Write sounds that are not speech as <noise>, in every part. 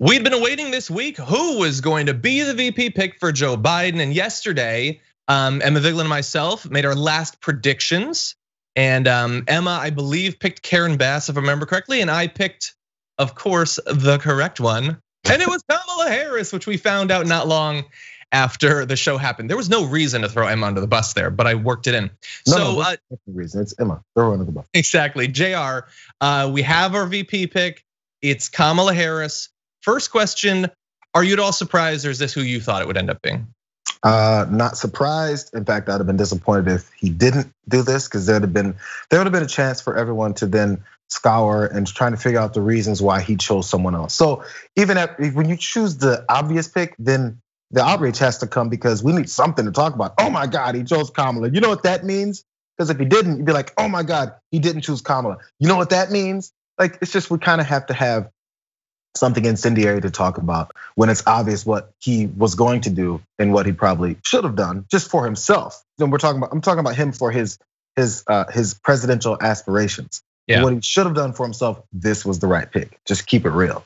We'd been awaiting this week who was going to be the VP pick for Joe Biden. And yesterday, um, Emma Vigeland and myself made our last predictions. And um, Emma, I believe, picked Karen Bass, if I remember correctly. And I picked, of course, the correct one. And it was Kamala Harris, which we found out not long after the show happened. There was no reason to throw Emma under the bus there, but I worked it in. No, so no, uh, reason it's Emma. Throw her under the bus. Exactly, Jayar. Uh, we have our VP pick. It's Kamala Harris. First question: Are you at all surprised, or is this who you thought it would end up being? Uh, not surprised. In fact, I'd have been disappointed if he didn't do this because there'd have been there would have been a chance for everyone to then scour and trying to figure out the reasons why he chose someone else. So even at, when you choose the obvious pick, then the outrage has to come because we need something to talk about. Oh my God, he chose Kamala. You know what that means? Because if he didn't, you'd be like, oh my God, he didn't choose Kamala. You know what that means? Like, it's just we kind of have to have something incendiary to talk about when it's obvious what he was going to do and what he probably should have done just for himself. Then we're talking about I'm talking about him for his his uh, his presidential aspirations. Yeah. What he should have done for himself, this was the right pick. Just keep it real.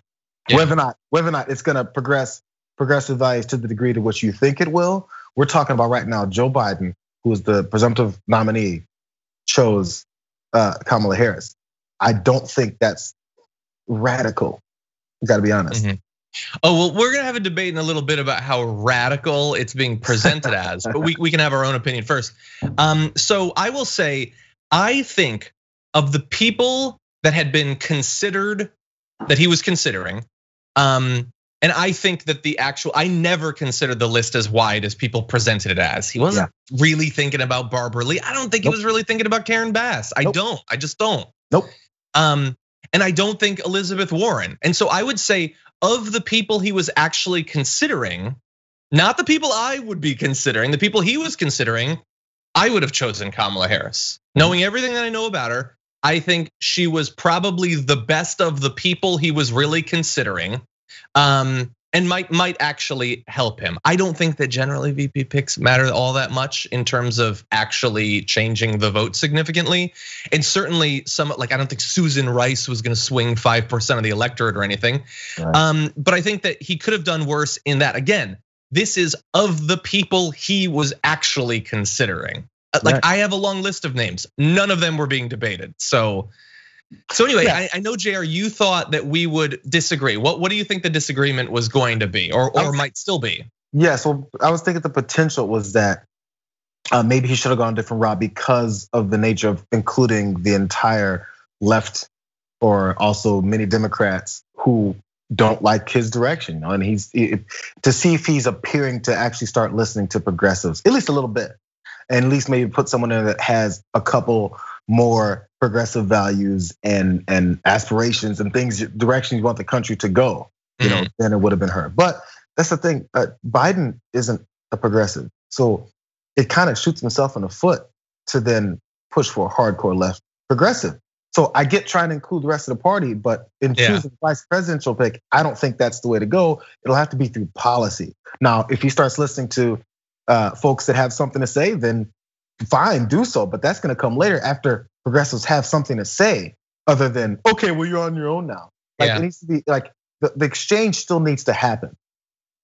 Yeah. Whether or not whether or not it's gonna progress progressive values to the degree to which you think it will. We're talking about right now, Joe Biden, who is the presumptive nominee, chose uh, Kamala Harris. I don't think that's radical. Got to be honest. Mm-hmm. Oh well, we're gonna have a debate in a little bit about how radical it's being presented <laughs> as, but we, we can have our own opinion first. Um, so I will say, I think of the people that had been considered, that he was considering, um, and I think that the actual, I never considered the list as wide as people presented it as. He wasn't yeah. really thinking about Barbara Lee. I don't think nope. he was really thinking about Karen Bass. I nope. don't. I just don't. Nope. Um, and I don't think Elizabeth Warren. And so I would say of the people he was actually considering, not the people I would be considering, the people he was considering, I would have chosen Kamala Harris. Knowing everything that I know about her, I think she was probably the best of the people he was really considering um, and might might actually help him. I don't think that generally VP picks matter all that much in terms of actually changing the vote significantly. And certainly some like I don't think Susan Rice was going to swing 5% of the electorate or anything. Right. Um, but I think that he could have done worse in that again. This is of the people he was actually considering. Like right. I have a long list of names. None of them were being debated. So so anyway, yeah. I, I, know Jayar. You thought that we would disagree. What what do you think the disagreement was going to be, or or was, might still be? Yeah, so I was thinking the potential was that uh, maybe he should have gone a different route because of the nature of including the entire left, or also many Democrats who don't like his direction. And he's to see if he's appearing to actually start listening to progressives, at least a little bit, and at least maybe put someone in that has a couple more progressive values and and aspirations and things directions you want the country to go, you know, mm-hmm. then it would have been her. But that's the thing. Uh, Biden isn't a progressive, so it kind of shoots himself in the foot to then push for a hardcore left progressive. So I get trying to include the rest of the party, but in yeah. choosing vice presidential pick, I don't think that's the way to go. It'll have to be through policy. Now, if he starts listening to uh, folks that have something to say, then fine, do so. But that's going to come later after progressives have something to say, other than okay, well you're on your own now. Like yeah. it needs to be like the, the exchange still needs to happen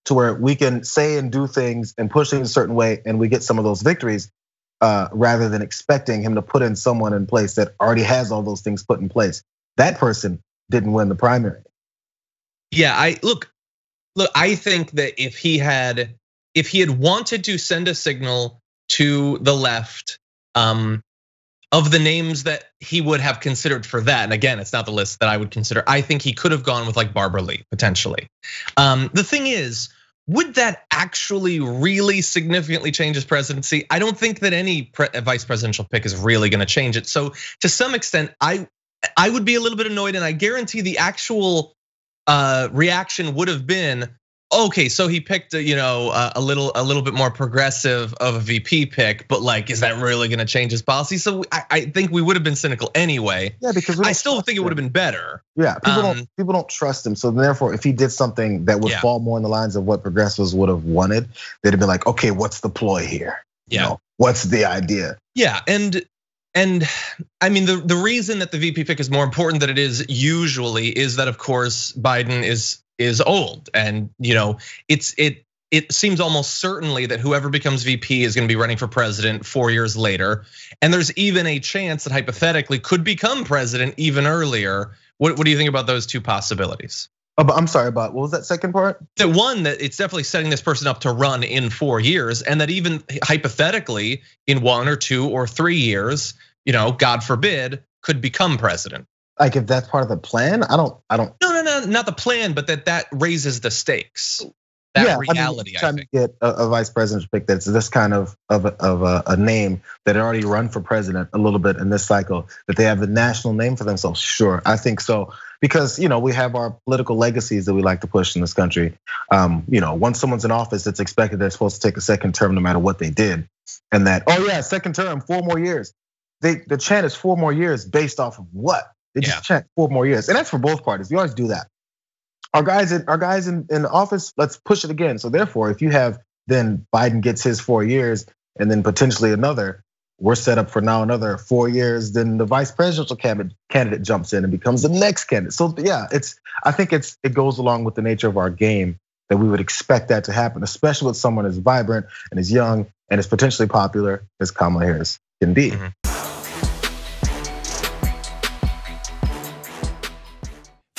to where we can say and do things and push things a certain way, and we get some of those victories. Uh, rather than expecting him to put in someone in place that already has all those things put in place. That person didn't win the primary. Yeah, I look, look, I think that if he had if he had wanted to send a signal to the left um, of the names that he would have considered for that. And again, it's not the list that I would consider. I think he could have gone with like Barbara Lee potentially. Um, the thing is, would that actually really significantly change his presidency? I don't think that any vice presidential pick is really going to change it. So to some extent, I I would be a little bit annoyed, and I guarantee the actual uh, reaction would have been, okay, so he picked you know a little a little bit more progressive of a VP pick, but like, is that really going to change his policy? So I, I, think we would have been cynical anyway. Yeah, because I still think it would have been better. Yeah, people um, don't people don't trust him. So therefore, if he did something that would yeah. fall more in the lines of what progressives would have wanted, they'd have been like, okay, what's the ploy here? Yeah, you know, what's the idea? Yeah, and and I mean, the, the reason that the VP pick is more important than it is usually is that, of course, Biden is is old, and you know it's it it seems almost certainly that whoever becomes VP is going to be running for president four years later. And there's even a chance that hypothetically could become president even earlier. What, what do you think about those two possibilities? Oh, I'm sorry about what was that second part? The one that it's definitely setting this person up to run in four years, and that even hypothetically in one or two or three years, you know, God forbid, could become president. Like if that's part of the plan, I don't, I don't. No, no, no, not the plan, but that that raises the stakes that yeah, reality. I, mean, think. to get a, a, vice president pick that's this kind of of, a, of a, a, name that had already run for president a little bit in this cycle, that they have the national name for themselves. Sure, I think so because you know we have our political legacies that we like to push in this country. Um, you know, once someone's in office, it's expected they're supposed to take a second term no matter what they did, and that oh yeah, second term, four more years. They the chant is four more years based off of what? They just yeah. chant four more years, and that's for both parties. We always do that our guys in our guys in, in office, let's push it again. So therefore, if you have then Biden gets his four years and then potentially another, we're set up for now another four years. Then the vice presidential candidate candidate jumps in and becomes the next candidate. So yeah, it's I think it's it goes along with the nature of our game that we would expect that to happen, especially with someone as vibrant and as young and as potentially popular as Kamala Harris can be. Mm-hmm.